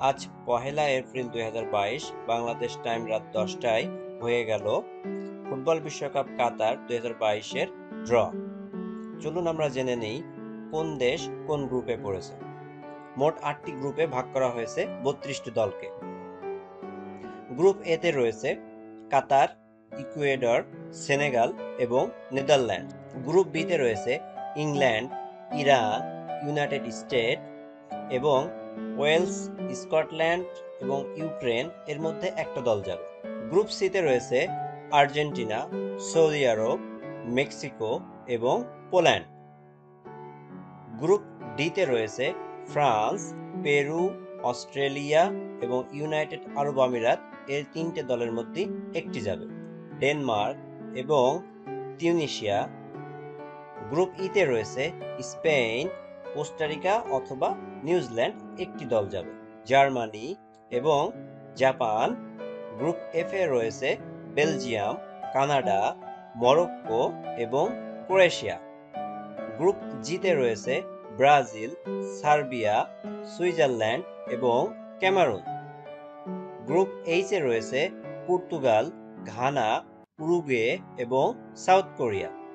আজ পহেলা এপ্রিল দু হাজার বাইশ, বাংলাদেশ টাইম রাত দশটায় হয়ে গেল ফুটবল বিশ্বকাপ কাতার দুই বাইশের ড্র। চলুন আমরা জেনে নিই কোন দেশ কোন গ্রুপে পড়েছে। মোট আটটি গ্রুপে ভাগ করা হয়েছে বত্রিশটি দলকে। গ্রুপ এতে রয়েছে কাতার, ইকুয়েডর, সেনেগাল এবং নেদারল্যান্ড। গ্রুপ বিতে রয়েছে ইংল্যান্ড, ইরান, ইউনাইটেড স্টেট এবং ওয়েলস, স্কটল্যান্ড এবং ইউক্রেন এর মধ্যে একটা দল যাবে। গ্রুপ সিতে রয়েছে আর্জেন্টিনা, সৌদি আরব, মেক্সিকো এবং পোল্যান্ড। গ্রুপ ডিতে রয়েছে ফ্রান্স, পেরু, অস্ট্রেলিয়া এবং ইউনাইটেড আরব আমিরাত এর তিনটে দলের মধ্যে একটি যাবে। ডেনমার্ক এবং তিউনিশিয়া। গ্রুপ ইতে রয়েছে স্পেন, কোস্টারিকা অথবা নিউজিল্যান্ড একটি দল যাবে। জার্মানি এবং জাপান গ্রুপ এফ এ রয়েছে, বেলজিয়াম, কানাডা, মরক্কো এবং ক্রোয়েশিয়া। গ্রুপ জিতে রয়েছে, ব্রাজিল, সার্বিয়া, সুইজারল্যান্ড এবং ক্যামারুন। গ্রুপ এইচে রয়েছে, পর্তুগাল, ঘানা, উরুগুয়ে এবং সাউথ কোরিয়া।